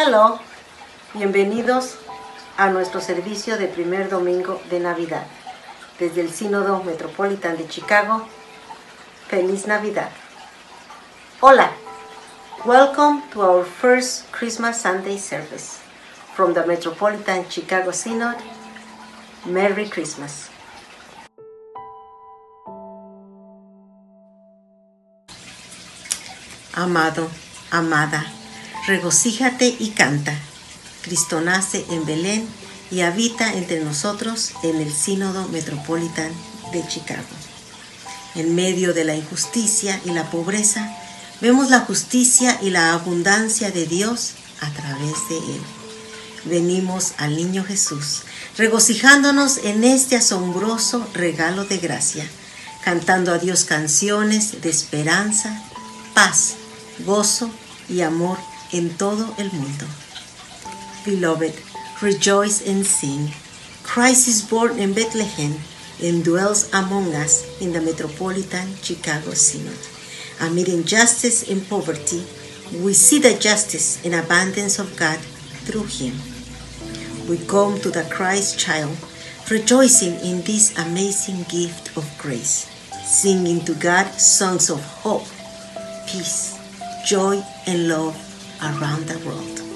Hello, bienvenidos a nuestro servicio de primer domingo de Navidad desde el Sínodo Metropolitan de Chicago. Feliz Navidad. Hola, welcome to our first Christmas Sunday service from the Metropolitan Chicago Synod. Merry Christmas. Amado, amada, regocíjate y canta. Cristo nace en Belén y habita entre nosotros en el Sínodo Metropolitan de Chicago. En medio de la injusticia y la pobreza, vemos la justicia y la abundancia de Dios a través de Él. Venimos al Niño Jesús, regocijándonos en este asombroso regalo de gracia, cantando a Dios canciones de esperanza, paz, gozo y amor en todo el mundo. Beloved, rejoice and sing. Christ is born in Bethlehem and dwells among us in the metropolitan Chicago Synod. Amid injustice and poverty, we see the justice and abundance of God through Him. We come to the Christ child, rejoicing in this amazing gift of grace, singing to God songs of hope, peace, joy, and love around the world.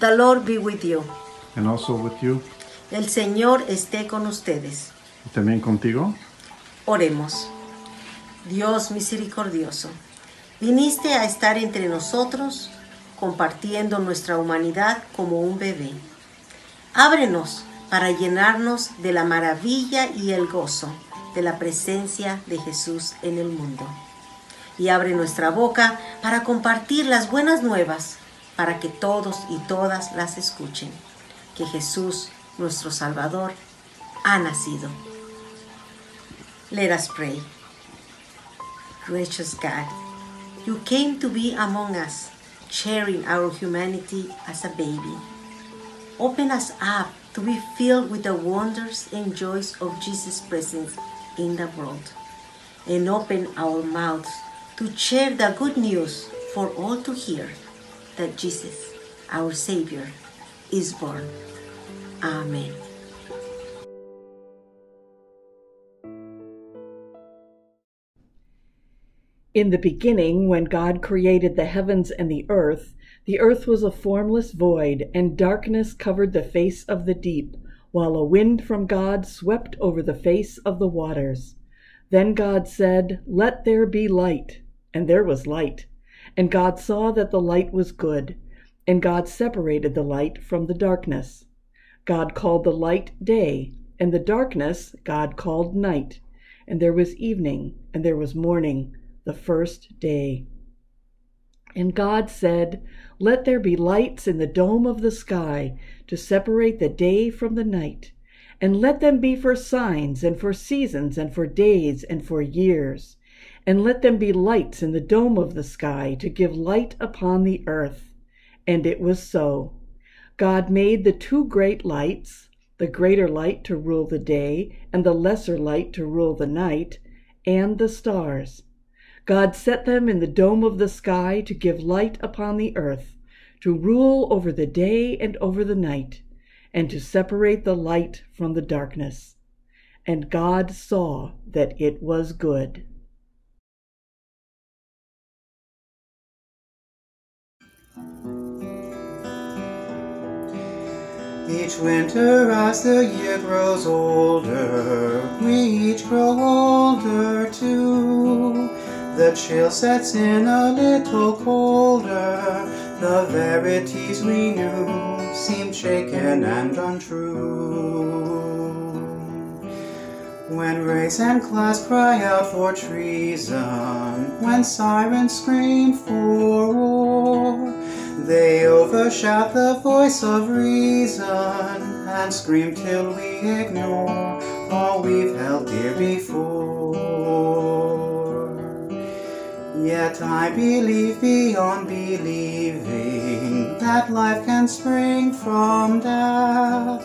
The Lord be with you. and also with you, El Señor esté con ustedes. y también contigo. Oremos. Dios misericordioso, viniste a estar entre nosotros compartiendo nuestra humanidad como un bebé. Ábrenos para llenarnos de la maravilla y el gozo de la presencia de Jesús en el mundo. Y abre nuestra boca para compartir las buenas nuevas, para que todos y todas las escuchen, que Jesús, nuestro Salvador, ha nacido. Let us pray. Gracious God, you came to be among us, sharing our humanity as a baby. Open us up to be filled with the wonders and joys of Jesus' presence in the world. And open our mouths to share the good news for all to hear that Jesus, our Savior, is born. Amen. In the beginning, when God created the heavens and the earth, the earth was a formless void, and darkness covered the face of the deep, while a wind from God swept over the face of the waters. Then God said, Let there be light. And there was light. And God saw that the light was good. And God separated the light from the darkness. God called the light day, and the darkness God called night. And there was evening, and there was morning, the first day. And God said, Let there be lights in the dome of the sky to separate the day from the night, and let them be for signs, and for seasons, and for days, and for years. And let them be lights in the dome of the sky to give light upon the earth. And it was so. God made the two great lights, the greater light to rule the day, and the lesser light to rule the night, and the stars. God set them in the dome of the sky to give light upon the earth, to rule over the day and over the night, and to separate the light from the darkness. And God saw that it was good. Each winter as the year grows older, we each grow older too. The chill sets in a little colder, the verities we knew seem shaken and untrue. When race and class cry out for treason, when sirens scream for war, they overshout the voice of reason and scream till we ignore all we've held dear before. Yet I believe beyond believing that life can spring from death,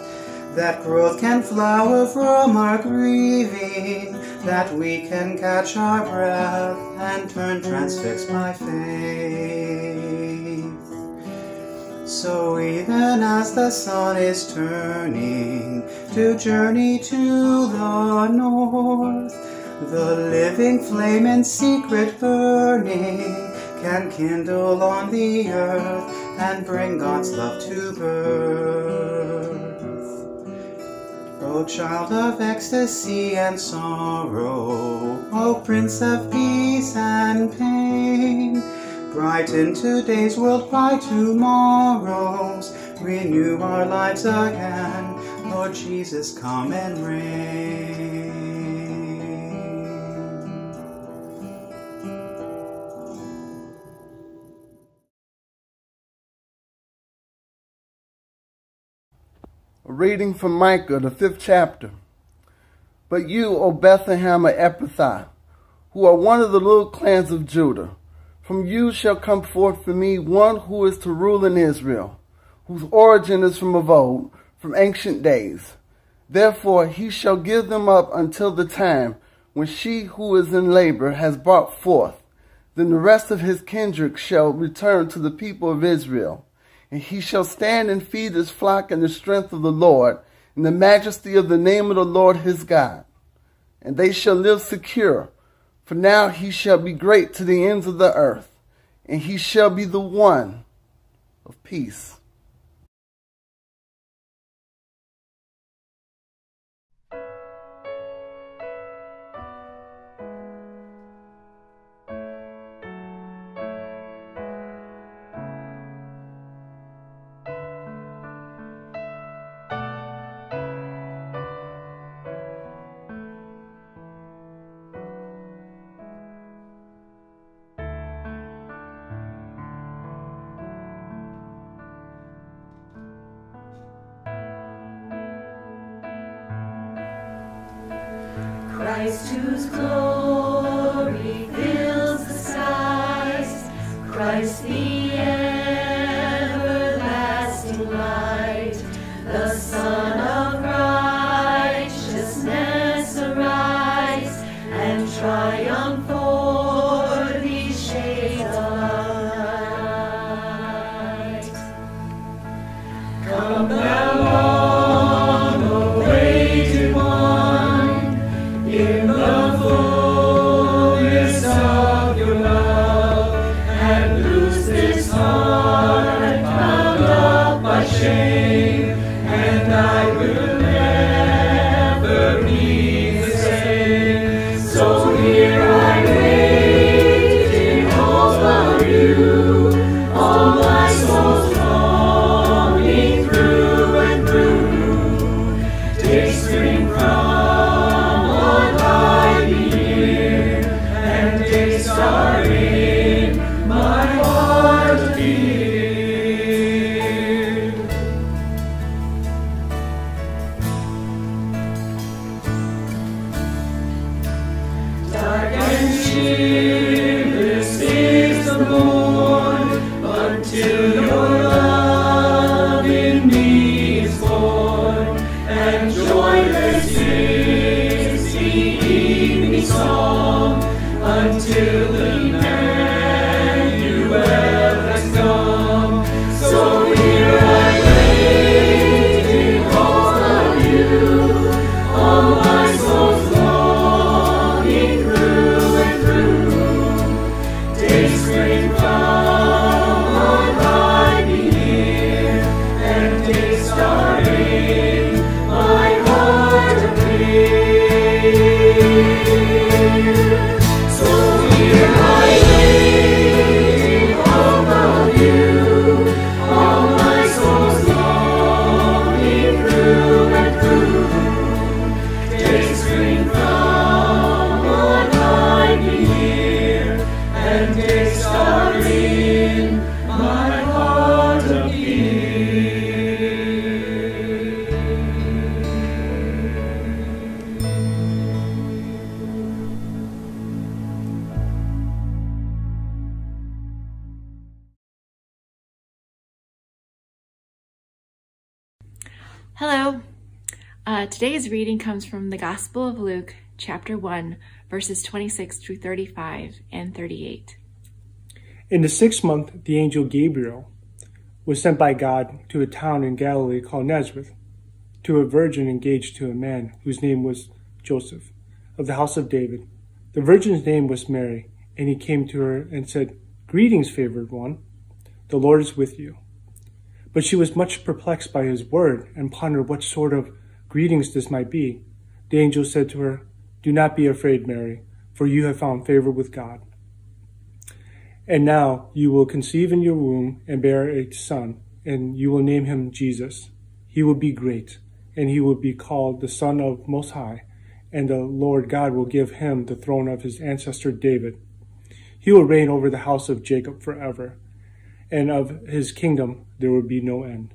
that growth can flower from our grieving, that we can catch our breath and turn transfixed by faith. So even as the sun is turning to journey to the north, the living flame in secret burning can kindle on the earth and bring God's love to birth. O child of ecstasy and sorrow, O prince of peace and pain, brighten today's world by tomorrow's, renew our lives again, Lord Jesus, come and reign. A reading from Micah, the fifth chapter. But you, O Bethlehem of Ephrathah, who are one of the little clans of Judah, from you shall come forth for me one who is to rule in Israel, whose origin is from of old, from ancient days. Therefore he shall give them up until the time when she who is in labor has brought forth. Then the rest of his kindred shall return to the people of Israel and he shall stand and feed his flock in the strength of the Lord, in the majesty of the name of the Lord his God. And they shall live secure, for now he shall be great to the ends of the earth, and he shall be the one of peace. Spring from Hello. Uh, today's reading comes from the Gospel of Luke, chapter 1, verses 26 through 35 and 38. In the sixth month, the angel Gabriel was sent by God to a town in Galilee called Nazareth, to a virgin engaged to a man whose name was Joseph, of the house of David. The virgin's name was Mary, and he came to her and said, Greetings, favored one, the Lord is with you. But she was much perplexed by his word and pondered what sort of greetings this might be. The angel said to her, Do not be afraid, Mary, for you have found favor with God. And now you will conceive in your womb and bear a son, and you will name him Jesus. He will be great, and he will be called the Son of Most High, and the Lord God will give him the throne of his ancestor David. He will reign over the house of Jacob forever, and of his kingdom there would be no end.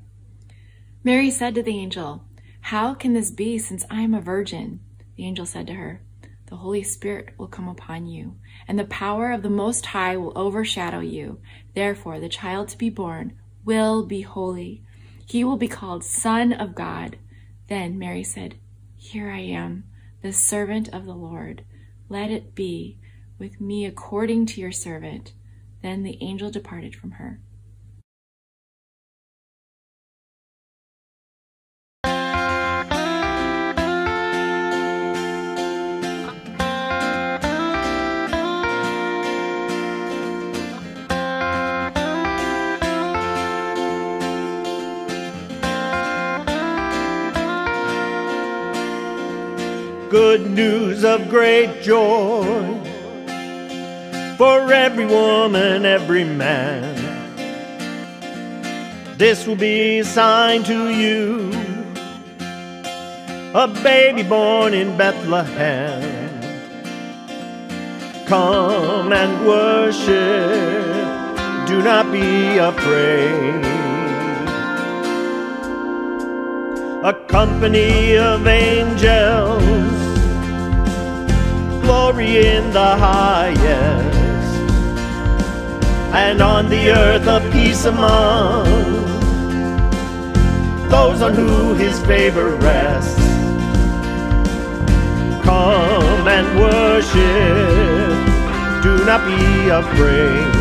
Mary said to the angel, How can this be since I am a virgin? The angel said to her, The Holy Spirit will come upon you, and the power of the Most High will overshadow you. Therefore, the child to be born will be holy. He will be called Son of God. Then Mary said, Here I am, the servant of the Lord. Let it be with me according to your servant. Then the angel departed from her. Good news of great joy for every woman, every man. This will be a sign to you a baby born in Bethlehem. Come and worship, do not be afraid. A company of angels glory in the highest, and on the earth a peace among those on who his favor rests. Come and worship, do not be afraid.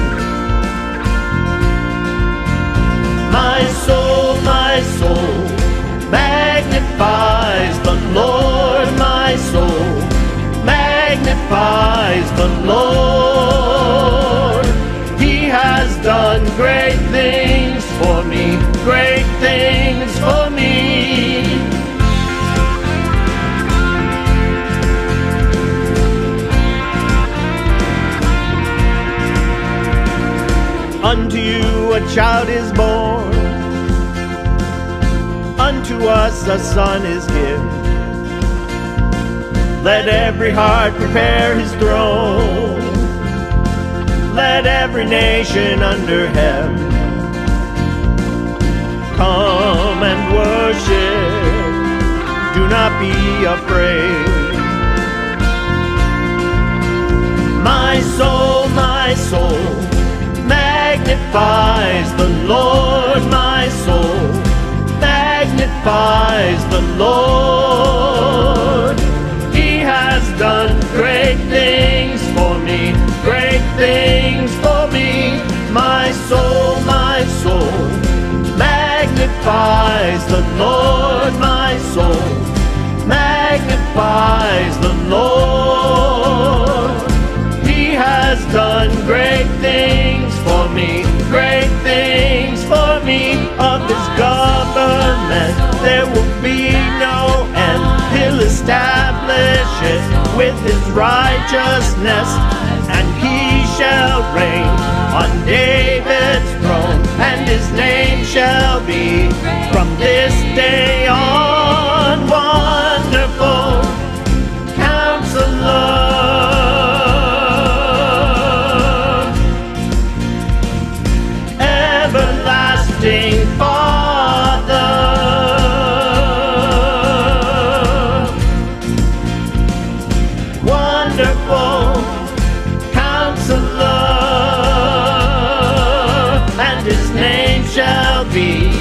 My soul, my soul, magnifies the Lord, my soul, magnifies the Lord. He has done great things for me, great things for me. Unto you a child is born, unto us a son is given. Let every heart prepare his throne. Let every nation under heaven come and worship. Do not be afraid. My soul, my soul, magnifies the Lord, my soul, magnifies the Lord. Great things for me, great things for me. My soul, my soul, magnifies the Lord, my soul, magnifies the Lord. He has done great things for me, great things for me. Of his government there will be no end. Establish it with his righteousness, and he shall reign on David's throne, and his name shall be from this day on shall be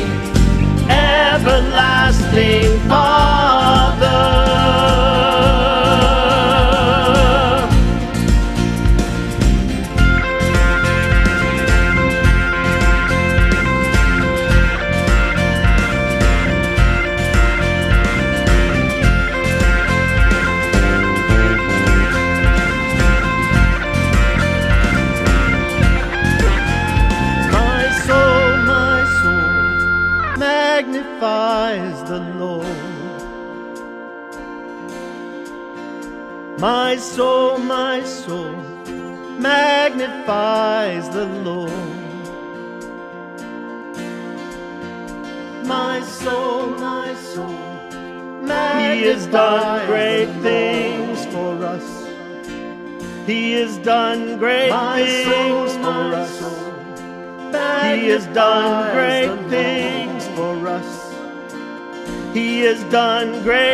done great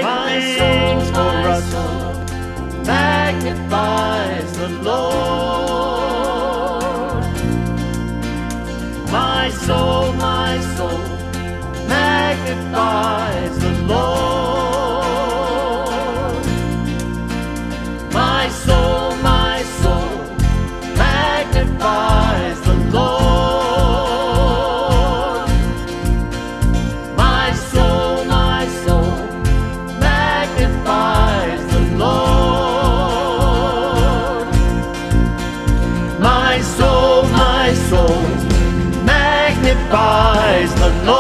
the Lord.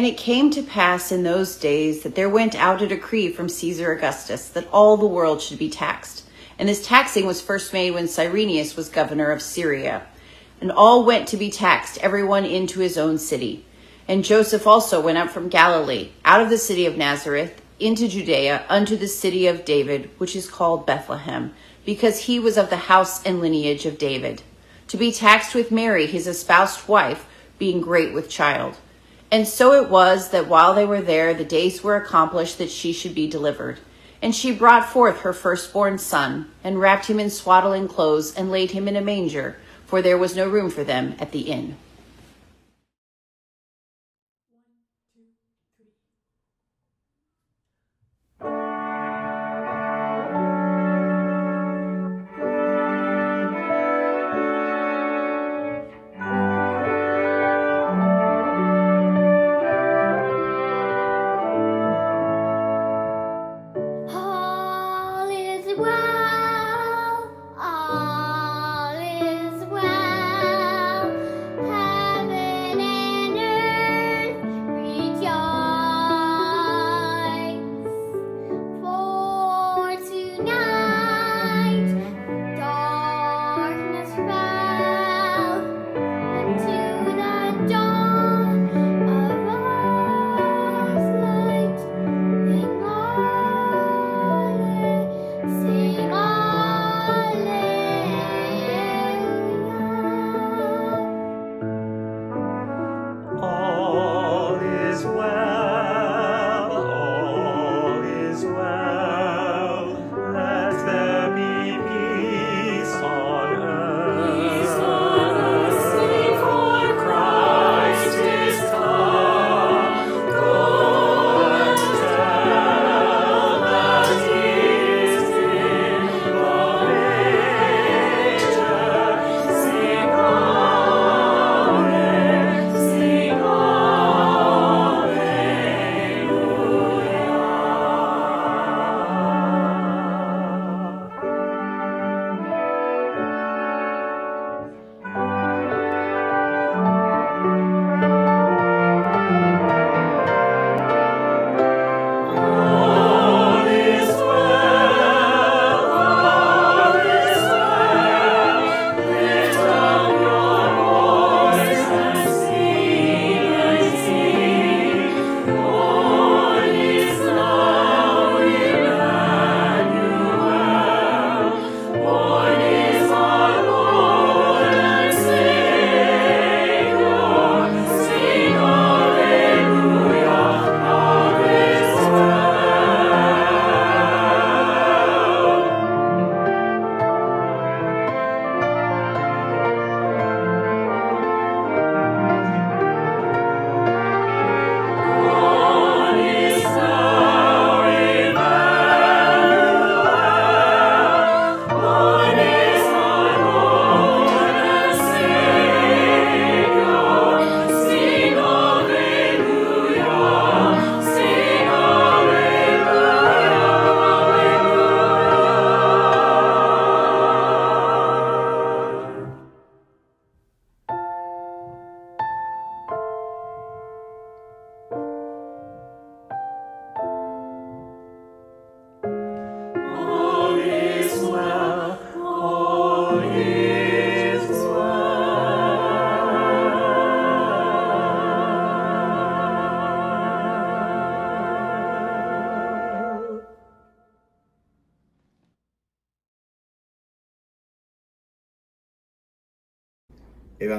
And it came to pass in those days that there went out a decree from Caesar Augustus that all the world should be taxed. And this taxing was first made when Cyrenius was governor of Syria. And all went to be taxed, everyone into his own city. And Joseph also went up from Galilee, out of the city of Nazareth, into Judea, unto the city of David, which is called Bethlehem, because he was of the house and lineage of David, to be taxed with Mary, his espoused wife, being great with child. And so it was that while they were there, the days were accomplished that she should be delivered. And she brought forth her firstborn son, and wrapped him in swaddling clothes, and laid him in a manger, for there was no room for them at the inn.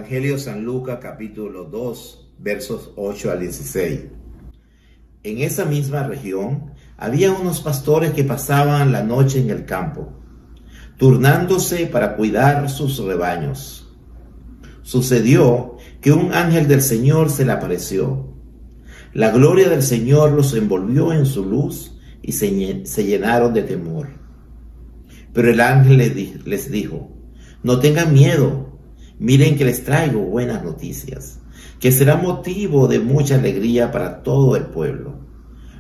Evangelio San Lucas capítulo 2 versos 8 al 16. En esa misma región había unos pastores que pasaban la noche en el campo, turnándose para cuidar sus rebaños. Sucedió que un ángel del Señor se le apareció. La gloria del Señor los envolvió en su luz y se, se llenaron de temor. Pero el ángel les dijo, no tengan miedo, miren que les traigo buenas noticias, que será motivo de mucha alegría para todo el pueblo.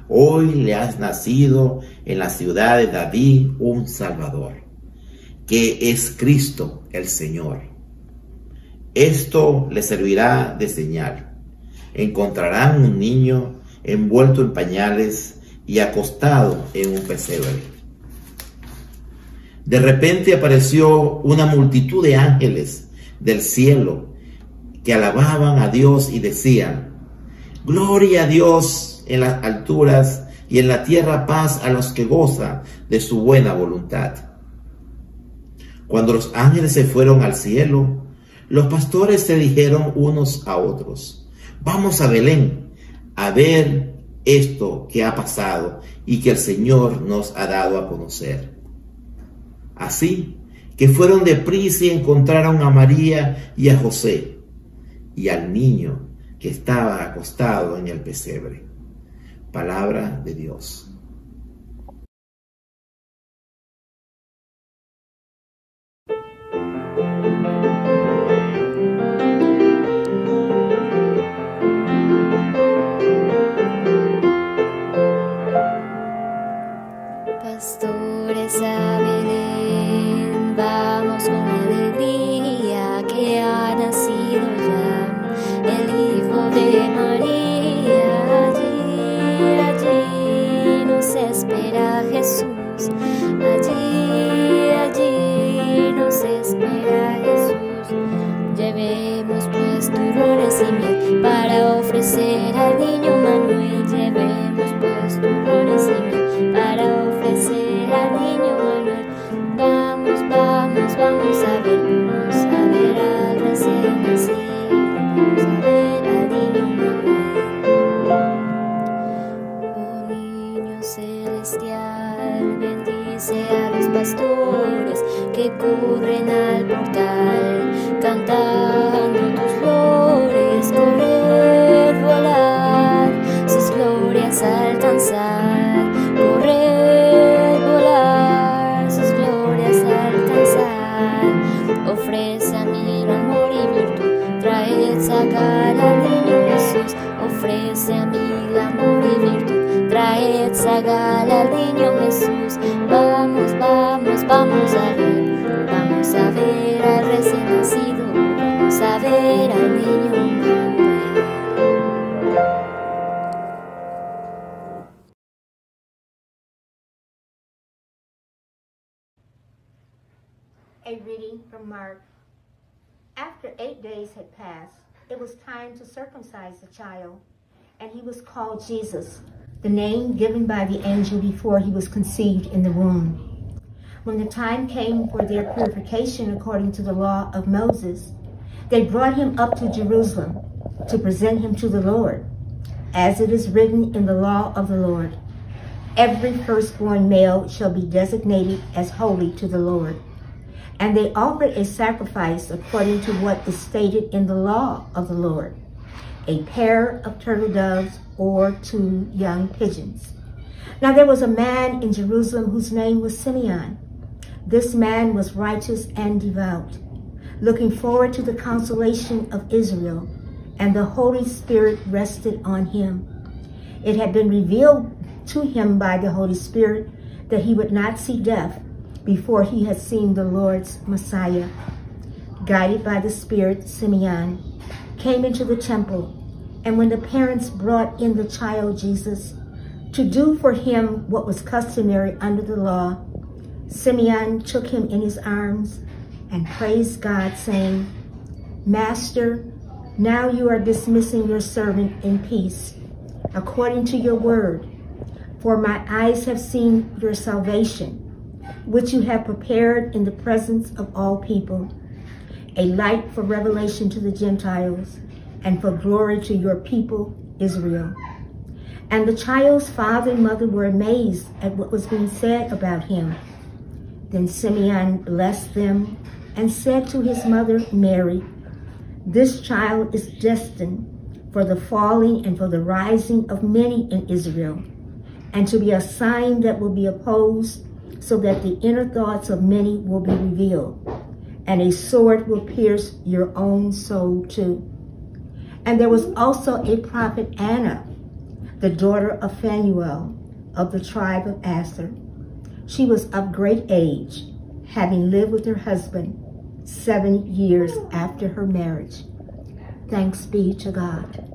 Hoy le has nacido en la ciudad de David un Salvador, que es Cristo el Señor. Esto le servirá de señal. encontrarán un niño envuelto en pañales y acostado en un pesebre. De repente apareció una multitud de ángeles del cielo que alababan a Dios y decían, Gloria a Dios en las alturas y en la tierra paz a los que gozan de su buena voluntad. Cuando los ángeles se fueron al cielo, los pastores se dijeron unos a otros, vamos a Belén a ver esto que ha pasado y que el Señor nos ha dado a conocer. Así que fueron de prisa y encontraron a María y a José y al niño que estaba acostado en el pesebre. Palabra de Dios. Niño Manuel. Llevemos pues turrones para ofrecer al niño Manuel. Vamos, vamos, vamos a ver, vamos a ver al recién nacido. Vamos a ver al niño Manuel. Oh niño celestial, bendice a los pastores que corren al portal, cantando glorias alcanzar, correr, volar, sus glorias alcanzar. Ofrece a mí amor y virtud, traed sacar al niño Jesús, ofrece a mí el amor y virtud, traed sacar al niño Jesús. Vamos, vamos, vamos a ver, vamos a ver al recién nacido, vamos a ver al niño A reading from Mark. After eight days had passed, it was time to circumcise the child, and he was called Jesus, the name given by the angel before he was conceived in the womb. When the time came for their purification according to the law of Moses, they brought him up to Jerusalem to present him to the Lord, as it is written in the law of the Lord. Every firstborn male shall be designated as holy to the Lord. And they offered a sacrifice according to what is stated in the law of the Lord a pair of turtle doves or two young pigeons. Now there was a man in Jerusalem whose name was Simeon. This man was righteous and devout, looking forward to the consolation of Israel, and the Holy Spirit rested on him. It had been revealed to him by the Holy Spirit that he would not see death before he had seen the Lord's Messiah. Guided by the Spirit, Simeon came into the temple, and when the parents brought in the child Jesus to do for him what was customary under the law, Simeon took him in his arms and praised God, saying, Master, now you are dismissing your servant in peace, according to your word. For my eyes have seen your salvation, which you have prepared in the presence of all people, a light for revelation to the Gentiles and for glory to your people, Israel. And the child's father and mother were amazed at what was being said about him. Then Simeon blessed them and said to his mother Mary, This child is destined for the falling and for the rising of many in Israel, and to be a sign that will be opposed, so that the inner thoughts of many will be revealed. And a sword will pierce your own soul too. And there was also a prophet Anna, the daughter of Phanuel of the tribe of Asher. She was of great age, having lived with her husband seven years after her marriage. Thanks be to God.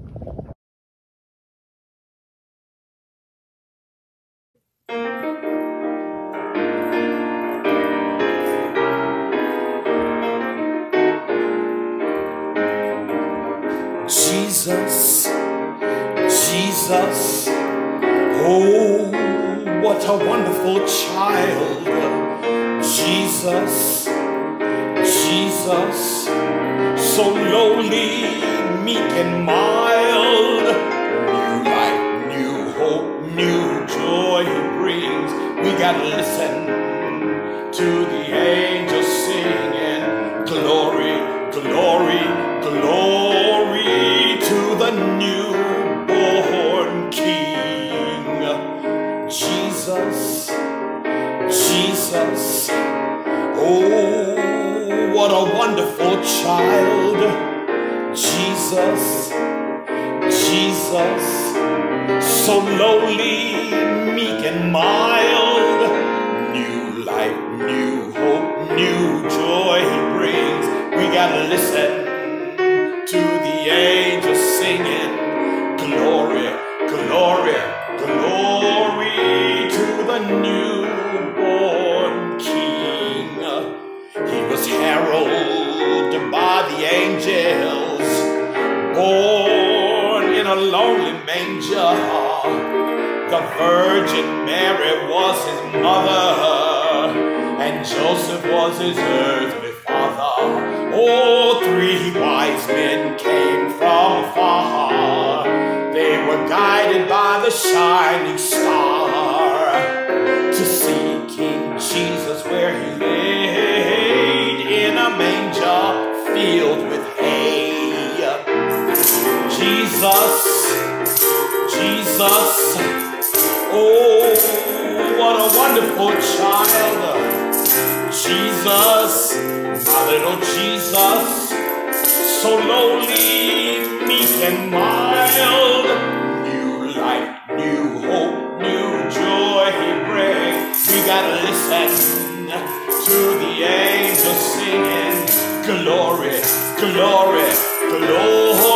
Thank you. Jesus, Jesus, oh, what a wonderful child. Jesus, Jesus, so lowly, meek and mild. New life, new hope, new joy he brings. We gotta listen Virgin Mary was his mother, and Joseph was his my little Jesus, so lowly, meek and mild. New life, new hope, new joy he brings. We gotta listen to the angels singing glory, glory, glory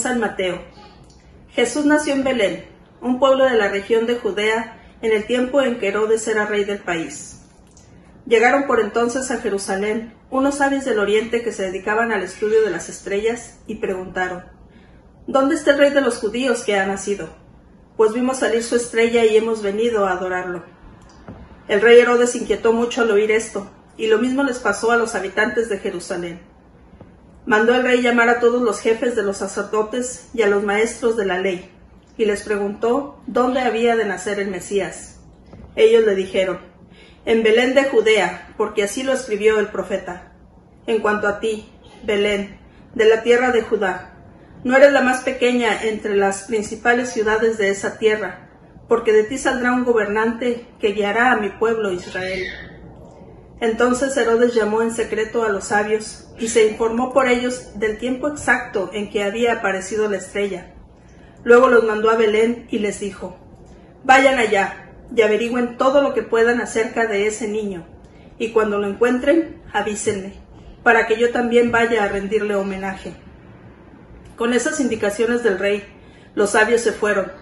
San Mateo. Jesús nació en Belén, un pueblo de la región de Judea, en el tiempo en que Herodes era rey del país. Llegaron por entonces a Jerusalén unos sabios del oriente que se dedicaban al estudio de las estrellas y preguntaron, ¿Dónde está el rey de los judíos que ha nacido? Pues vimos salir su estrella y hemos venido a adorarlo. El rey Herodes inquietó mucho al oír esto, y lo mismo les pasó a los habitantes de Jerusalén. Mandó el rey llamar a todos los jefes de los sacerdotes y a los maestros de la ley, y les preguntó dónde había de nacer el Mesías. Ellos le dijeron, en Belén de Judea, porque así lo escribió el profeta. En cuanto a ti, Belén, de la tierra de Judá, no eres la más pequeña entre las principales ciudades de esa tierra, porque de ti saldrá un gobernante que guiará a mi pueblo Israel. Entonces Herodes llamó en secreto a los sabios y se informó por ellos del tiempo exacto en que había aparecido la estrella. Luego los mandó a Belén y les dijo, Vayan allá y averigüen todo lo que puedan acerca de ese niño, y cuando lo encuentren, avísenme, para que yo también vaya a rendirle homenaje. Con esas indicaciones del rey, los sabios se fueron,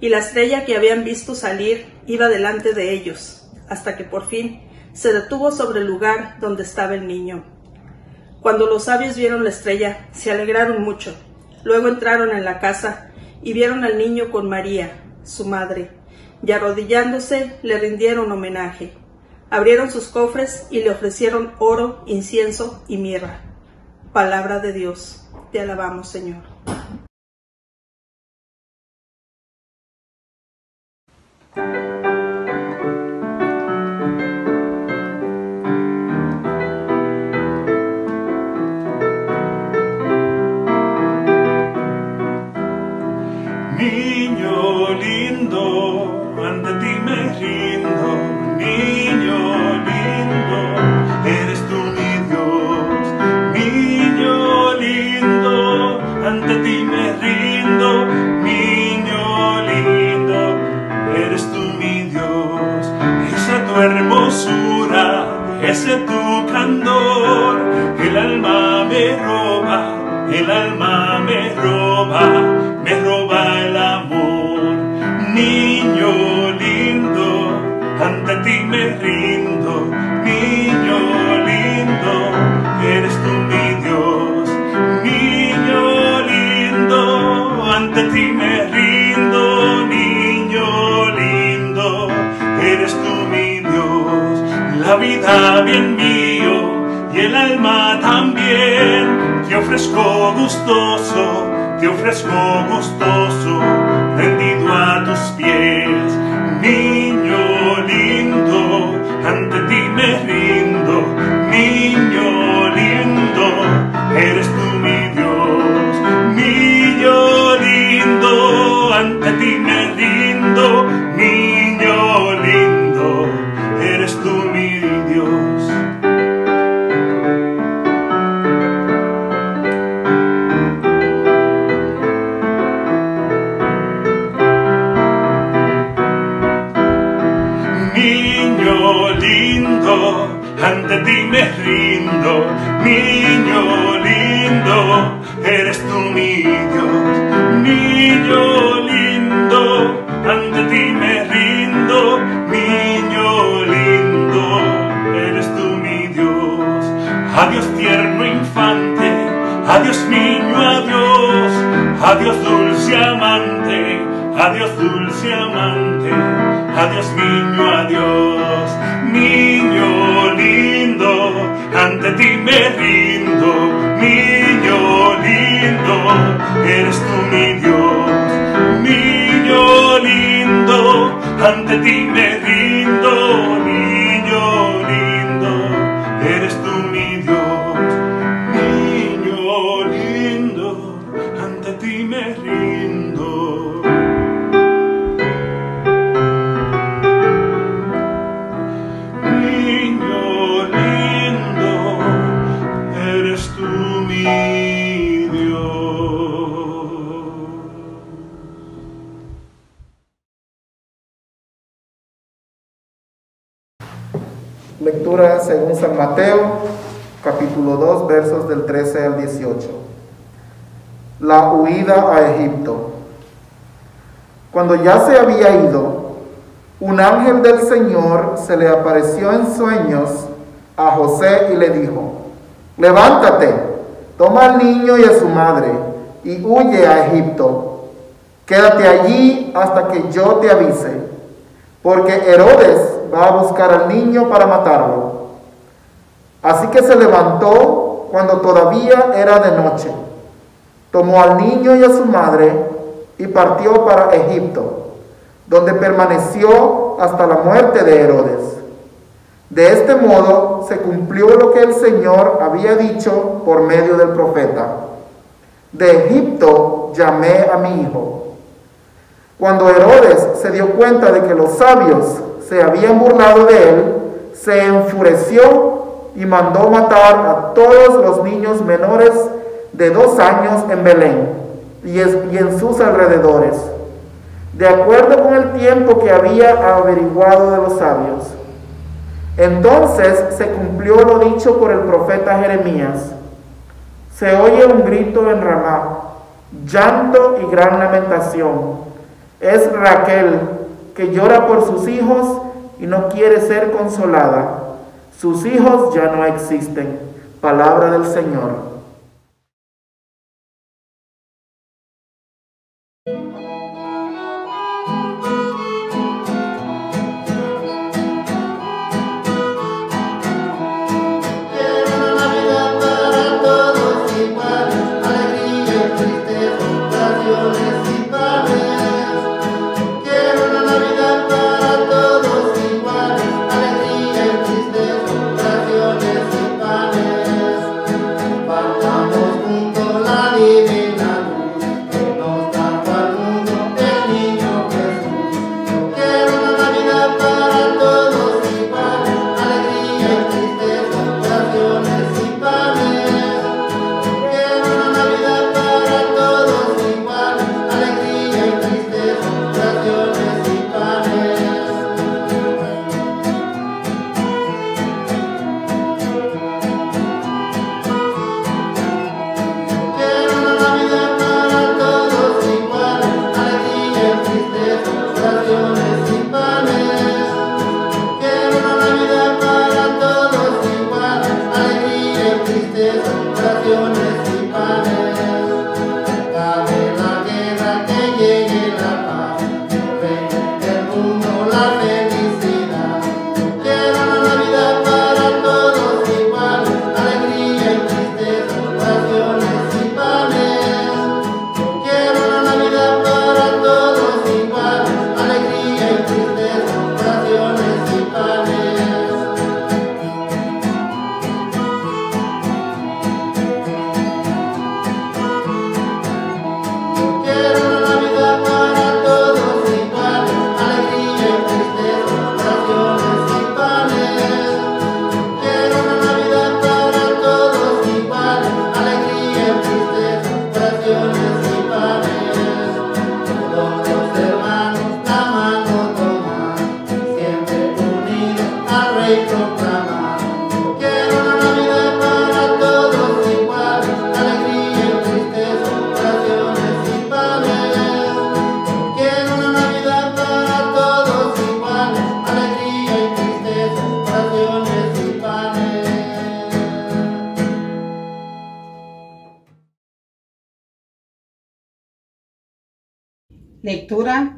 y la estrella que habían visto salir iba delante de ellos, hasta que por fin se detuvo sobre el lugar donde estaba el niño. Cuando los sabios vieron la estrella, se alegraron mucho. Luego entraron en la casa y vieron al niño con María, su madre, y arrodillándose le rindieron homenaje. Abrieron sus cofres y le ofrecieron oro, incienso y mirra. Palabra de Dios. Te alabamos, Señor. Se le apareció en sueños a José y le dijo, levántate, toma al niño y a su madre y huye a Egipto. Quédate allí hasta que yo te avise, porque Herodes va a buscar al niño para matarlo. Así que se levantó cuando todavía era de noche, tomó al niño y a su madre y partió para Egipto donde permaneció hasta la muerte de Herodes. De este modo se cumplió lo que el Señor había dicho por medio del profeta. De Egipto llamé a mi hijo. Cuando Herodes se dio cuenta de que los sabios se habían burlado de él, se enfureció y mandó matar a todos los niños menores de dos años en Belén y en sus alrededores de acuerdo con el tiempo que había averiguado de los sabios. Entonces se cumplió lo dicho por el profeta Jeremías. Se oye un grito en Ramá, llanto y gran lamentación. Es Raquel que llora por sus hijos y no quiere ser consolada Sus hijos ya no existen. Palabra del Señor.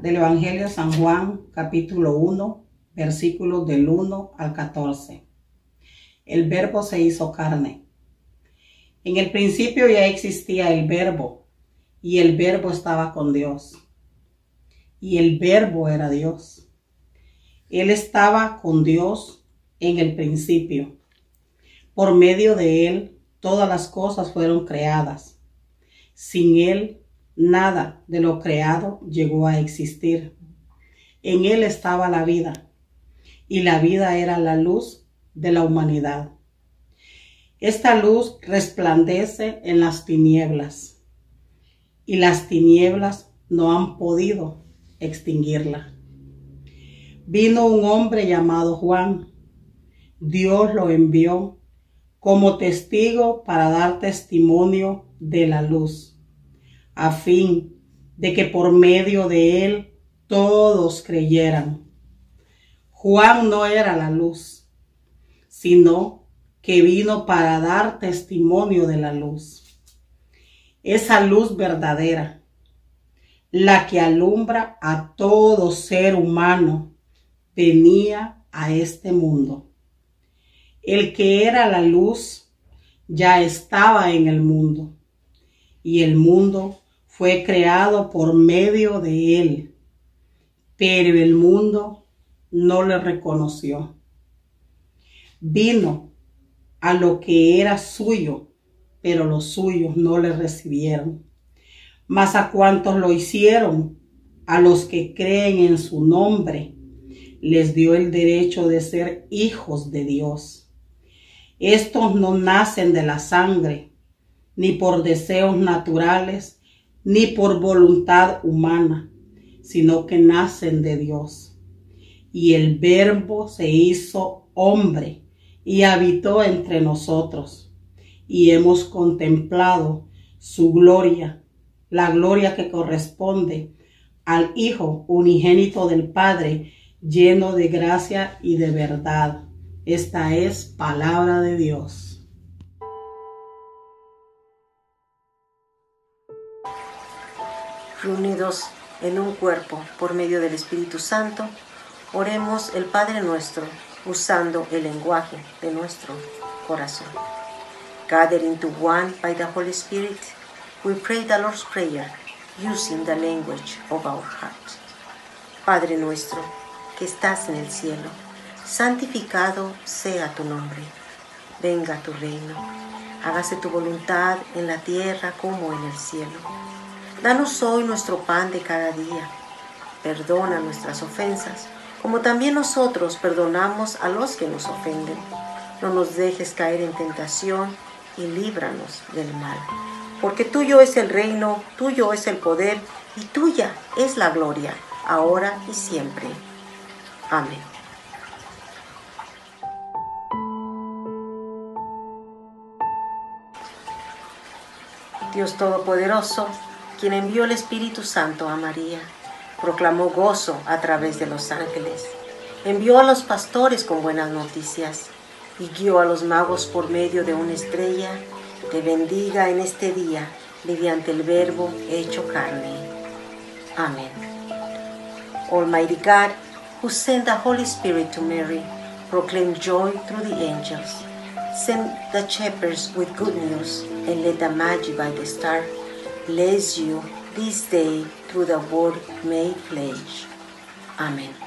Del Evangelio San Juan, capítulo 1, versículos del 1 al 14. El verbo se hizo carne. En el principio ya existía el verbo, y el verbo estaba con Dios. Y el verbo era Dios. Él estaba con Dios en el principio. Por medio de él todas las cosas fueron creadas. Sin él nada de lo creado llegó a existir. En él estaba la vida, y la vida era la luz de la humanidad. Esta luz resplandece en las tinieblas, y las tinieblas no han podido extinguirla. Vino un hombre llamado Juan. Dios lo envió como testigo para dar testimonio de la luz a fin de que por medio de él todos creyeran. Juan no era la luz, sino que vino para dar testimonio de la luz. Esa luz verdadera, la que alumbra a todo ser humano, venía a este mundo. El que era la luz ya estaba en el mundo y el mundo fue creado por medio de él, pero el mundo no le reconoció. Vino a lo que era suyo, pero los suyos no le recibieron. Mas a cuantos lo hicieron, a los que creen en su nombre, les dio el derecho de ser hijos de Dios. Estos no nacen de la sangre, ni por deseos naturales, ni por voluntad humana, sino que nacen de Dios. Y el verbo se hizo hombre y habitó entre nosotros. Y hemos contemplado su gloria, la gloria que corresponde al Hijo unigénito del Padre, lleno de gracia y de verdad. Esta es palabra de Dios. Reunidos en un cuerpo por medio del Espíritu Santo, oremos el Padre nuestro usando el lenguaje de nuestro corazón. Gathered into one by the Holy Spirit, we pray the Lord's Prayer using the language of our heart. Padre nuestro, que estás en el cielo, santificado sea tu nombre. Venga tu reino. Hágase tu voluntad en la tierra como en el cielo. Danos hoy nuestro pan de cada día. Perdona nuestras ofensas, como también nosotros perdonamos a los que nos ofenden. No nos dejes caer en tentación y líbranos del mal. Porque tuyo es el reino, tuyo es el poder y tuya es la gloria, ahora y siempre. Amén. Dios Todopoderoso, quien envió el Espíritu Santo a María, proclamó gozo a través de los ángeles, envió a los pastores con buenas noticias y guió a los magos por medio de una estrella, te bendiga en este día mediante el verbo hecho carne. Amén. Almighty God, who sent the Holy Spirit to Mary, proclaim joy through the angels. Send the shepherds with good news, and let the Magi by the star bless you this day through the word made flesh. Amen.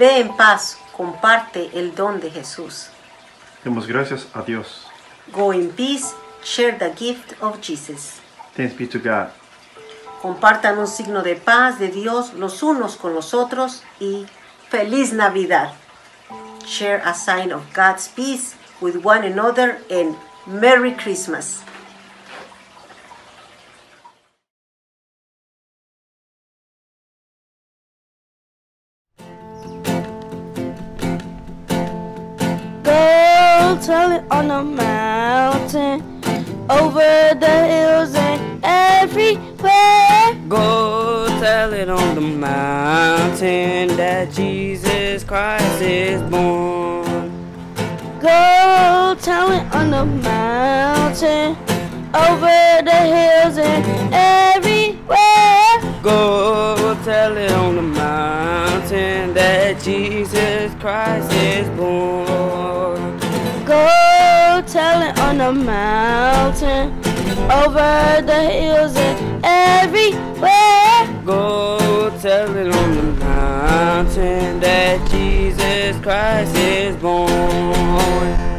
Ve en paz, comparte el don de Jesús. Demos gracias a Dios. Go in peace, share the gift of Jesus. Thanks be to God. Compartan un signo de paz de Dios los unos con los otros y feliz Navidad. Share a sign of God's peace with one another and Merry Christmas. Go tell it on the mountain, over the hills and everywhere. Go tell it on the mountain that Jesus Christ is born. Go tell it on the mountain, over the hills and everywhere. Go tell it on the mountain that Jesus Christ is born. Go tell it on the mountain, over the hills and everywhere. Go tell it on the mountain that Jesus Christ is born.